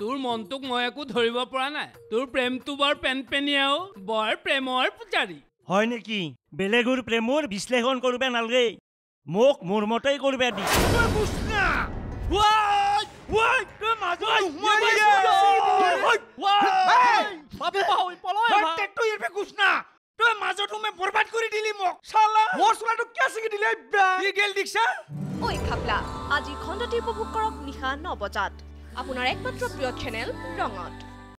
তোৰ মনটোক মই একো ধৰিব পৰা নাই। তোৰ প্ৰেমটো বৰ পেনপেনীয়াও বৰ প্ৰেমৰ পূজাৰী। হয় নেকি? বেলেগৰ প্ৰেমৰ বিশ্লেষণ কৰিব নালাগে। মোক মোৰ মতেই কৰিব দি। তই মাজত সোমাই বৰবাদ কৰি দিলি মোক চালা মোৰ চোলাটো কিয় ছিঙি দিলে ই গেল দিছা ঐ খাপলা আজি খণ্ডটি উপভোগ কৰক নিশা ন বজাত। আপোনাৰ একমাত্ৰ প্ৰিয় চেনেল ৰঙত।